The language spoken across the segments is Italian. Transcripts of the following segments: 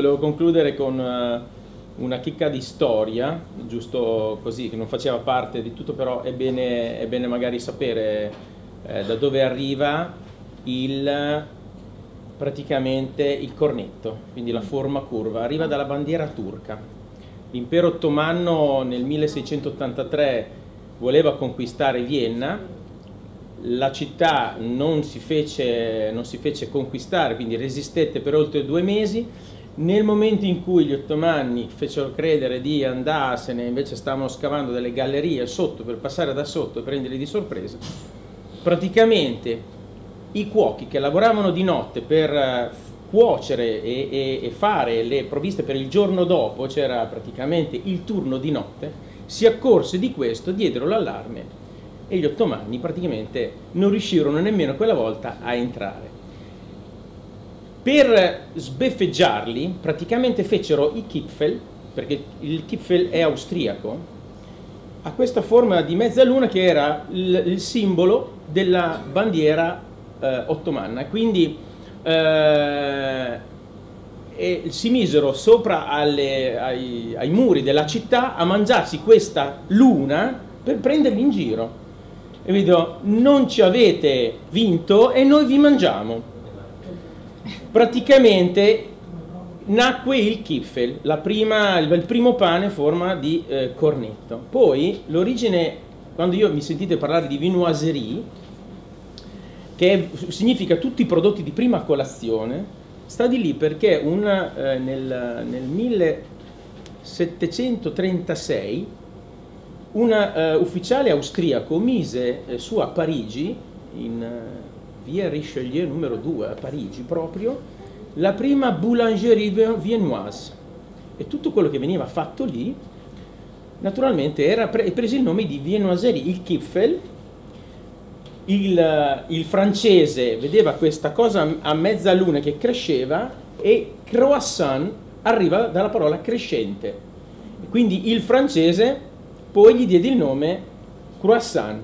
Volevo concludere con uh, una chicca di storia, giusto così, che non faceva parte di tutto, però è bene, è bene magari sapere eh, da dove arriva il, praticamente il cornetto, quindi la forma curva. Arriva dalla bandiera turca. L'impero ottomano nel 1683 voleva conquistare Vienna, la città non si, fece, non si fece conquistare, quindi resistette per oltre due mesi nel momento in cui gli ottomani fecero credere di andarsene, invece stavano scavando delle gallerie sotto per passare da sotto e prenderli di sorpresa, praticamente i cuochi che lavoravano di notte per eh, cuocere e, e, e fare le provviste per il giorno dopo, c'era praticamente il turno di notte, si accorse di questo, diedero l'allarme e gli ottomani praticamente non riuscirono nemmeno quella volta a entrare. Per sbeffeggiarli praticamente fecero i Kipfel, perché il Kipfel è austriaco, a questa forma di mezzaluna che era il, il simbolo della bandiera eh, ottomana. Quindi eh, e si misero sopra alle, ai, ai, muri della città a mangiarsi questa luna per prenderli in giro. E vedo, non ci avete vinto e noi vi mangiamo praticamente nacque il kiffel, prima, il primo pane in forma di eh, cornetto. Poi l'origine, quando io mi sentite parlare di vinoiserie, che significa tutti i prodotti di prima colazione, sta di lì perché una, eh, nel, nel 1736 un eh, ufficiale austriaco mise eh, su a Parigi in eh, via Richelieu numero 2 a Parigi proprio, la prima boulangerie viennoise e tutto quello che veniva fatto lì naturalmente era pre preso il nome di viennoiserie, il Kipfel, il, il, francese vedeva questa cosa a mezzaluna che cresceva e croissant arriva dalla parola crescente. Quindi il francese poi gli diede il nome croissant.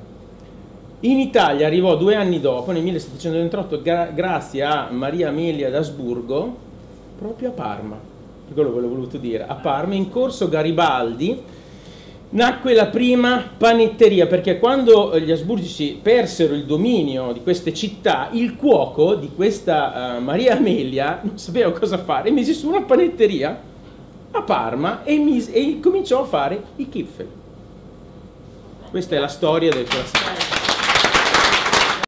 In Italia arrivò due anni dopo, nel 1728, gra grazie a Maria Amelia d'Asburgo, proprio a Parma, quello ve l'ho voluto dire, a Parma, in corso Garibaldi, nacque la prima panetteria, perché quando gli asburgici persero il dominio di queste città, il cuoco di questa uh, Maria Amelia non sapeva cosa fare, mise su una panetteria a Parma e, e cominciò a fare i kiffel. Questa è la storia del classico.